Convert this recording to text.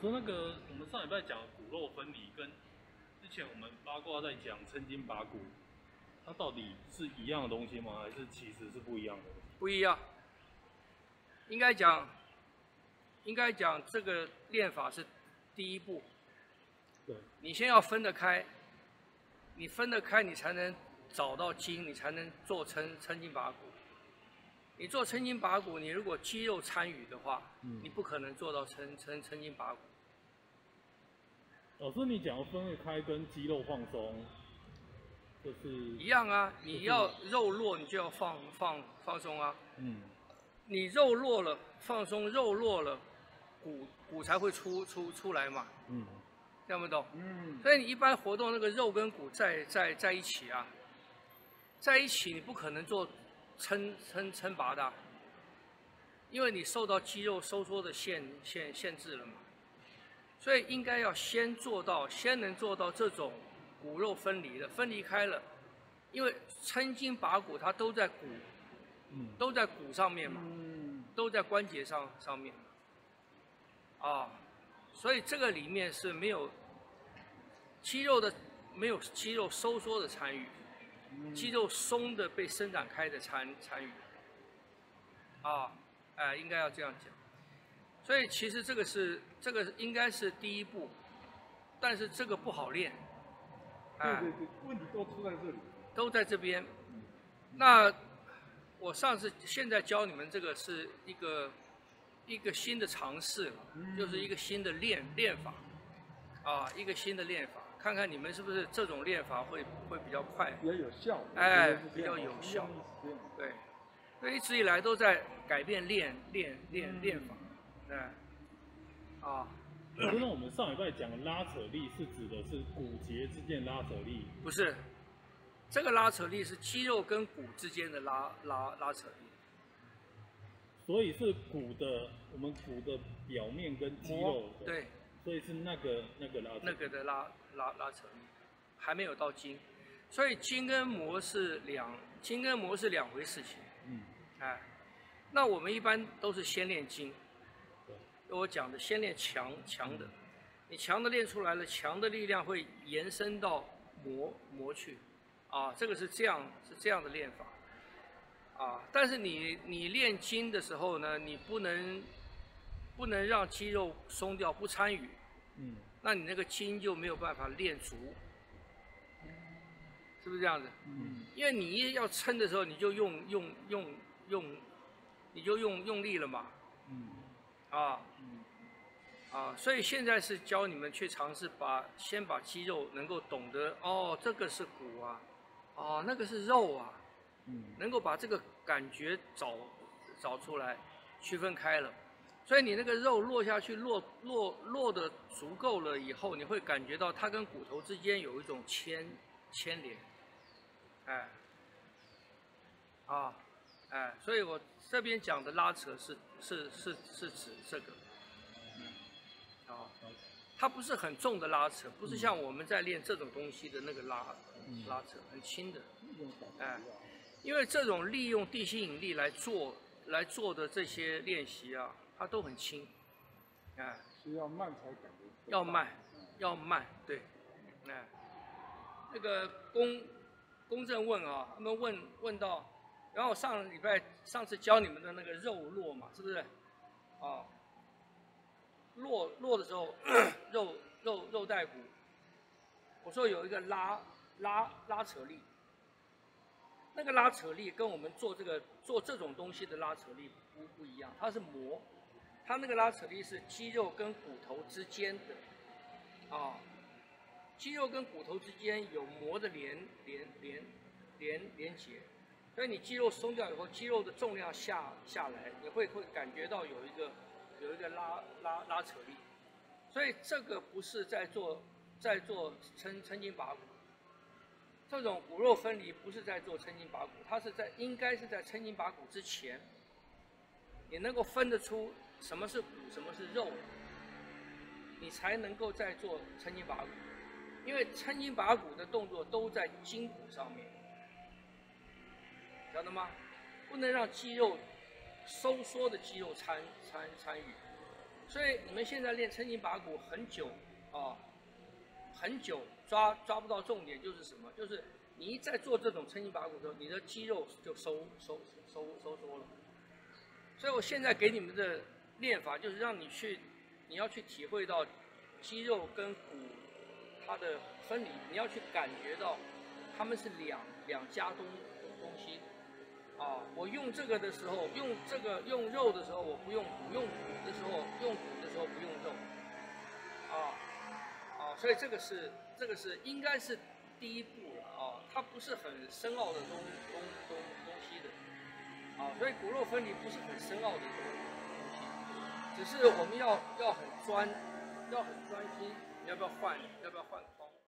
师，那个我们上礼拜讲骨肉分离，跟之前我们八卦在讲抻筋拔骨，它到底是一样的东西吗？还是其实是不一样的？不一样，应该讲，应该讲这个练法是第一步。对。你先要分得开，你分得开，你才能找到筋，你才能做抻抻筋拔骨。你做抻筋拔骨，你如果肌肉参与的话，你不可能做到抻抻抻筋拔骨。老师，你讲的分开跟肌肉放松，就是一样啊。你要肉弱，你就要放放放松啊。嗯。你肉弱了，放松，肉弱了，骨骨才会出出出来嘛。嗯。听不懂？嗯。所以你一般活动那个肉跟骨在在在一起啊，在一起你不可能做。撑撑撑拔的，因为你受到肌肉收缩的限限限制了嘛，所以应该要先做到，先能做到这种骨肉分离的，分离开了，因为抻筋拔骨它都在骨，嗯，都在骨上面嘛，嗯，都在关节上上面，啊，所以这个里面是没有肌肉的，没有肌肉收缩的参与。肌肉松的被伸展开的参参与，啊，哎，应该要这样讲。所以其实这个是这个应该是第一步，但是这个不好练。对对对，问题都出在这里。都在这边。那我上次现在教你们这个是一个一个新的尝试，就是一个新的练练法，啊，一个新的练法。看看你们是不是这种练法会会比较快，比较有效，哎，比较有效，对，那一直以来都在改变练练练练法，对，啊。那我们上礼拜讲拉扯力是指的是骨节之间拉扯力，不是，这个拉扯力是肌肉跟骨之间的拉拉拉扯力，所以是骨的我们骨的表面跟肌肉，对。所以是那个那个拉那个的拉拉拉扯，还没有到筋，所以筋跟膜是两筋跟膜是两回事情。嗯，哎，那我们一般都是先练筋，我讲的先练强强的，你强的练出来了，强的力量会延伸到膜膜去，啊，这个是这样是这样的练法，啊，但是你你练筋的时候呢，你不能不能让肌肉松掉不参与。嗯，那你那个筋就没有办法练足，是不是这样子？嗯，因为你一要撑的时候，你就用用用用，你就用用力了嘛。嗯，啊，嗯，啊，所以现在是教你们去尝试把先把肌肉能够懂得哦，这个是骨啊，哦，那个是肉啊，嗯，能够把这个感觉找找出来，区分开了。所以你那个肉落下去，落落落的足够了以后，你会感觉到它跟骨头之间有一种牵牵连，哎，啊，哎，所以我这边讲的拉扯是是是是指这个，啊，它不是很重的拉扯，不是像我们在练这种东西的那个拉拉扯，很轻的，哎，因为这种利用地心引力来做来做的这些练习啊。它都很轻，啊，是要慢才感觉。要慢，要慢，对，啊，那个公公正问啊，他们问问到，然后上礼拜上次教你们的那个肉落嘛，是不是？啊，落落的时候，肉肉肉带骨，我说有一个拉拉拉扯力，那个拉扯力跟我们做这个做这种东西的拉扯力不不一样，它是磨。它那个拉扯力是肌肉跟骨头之间的，啊，肌肉跟骨头之间有膜的连连连连连接，所以你肌肉松掉以后，肌肉的重量下下来，你会会感觉到有一个有一个拉拉拉扯力，所以这个不是在做在做抻抻筋拔骨，这种骨肉分离不是在做抻筋拔骨，它是在应该是在抻筋拔骨之前，你能够分得出。什么是骨，什么是肉，你才能够再做抻筋拔骨，因为抻筋拔骨的动作都在筋骨上面，晓得吗？不能让肌肉收缩的肌肉参参参与，所以你们现在练抻筋拔骨很久啊，很久抓抓不到重点，就是什么？就是你一在做这种抻筋拔骨的时候，你的肌肉就收收收收缩了。所以我现在给你们的练法就是让你去，你要去体会到肌肉跟骨它的分离，你要去感觉到它们是两两家东东西。啊，我用这个的时候，用这个用肉的时候，我不用骨；用骨的时候，用骨的时候不用肉。啊，啊，所以这个是这个是应该是第一步了啊，它不是很深奥的东东东东西的。啊，所以骨肉分离不是很深奥的东西，只是我们要要很专，要很专心。你要不要换？要不要换？